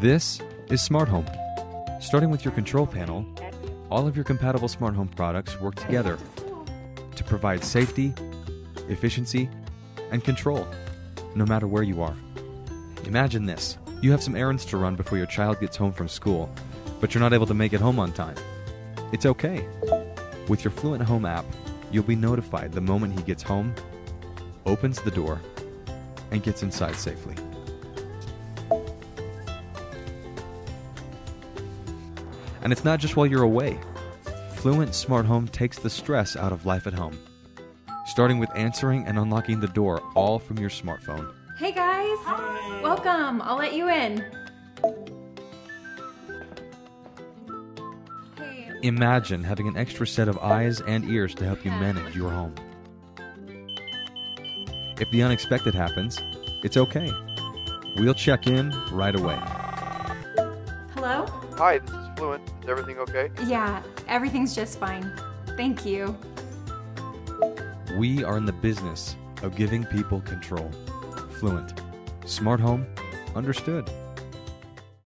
This is Smart Home. Starting with your control panel, all of your compatible smart home products work together to provide safety, efficiency, and control, no matter where you are. Imagine this you have some errands to run before your child gets home from school, but you're not able to make it home on time. It's okay. With your Fluent Home app, you'll be notified the moment he gets home, opens the door, and gets inside safely. And it's not just while you're away. Fluent Smart Home takes the stress out of life at home, starting with answering and unlocking the door all from your smartphone. Hey guys! Welcome! I'll let you in. Hey, Imagine having an extra set of eyes and ears to help you manage your home. If the unexpected happens, it's okay. We'll check in right away. Hello? Hi, this is Fluent. Is everything okay? Yeah, everything's just fine. Thank you. We are in the business of giving people control. Fluent. Smart home, understood.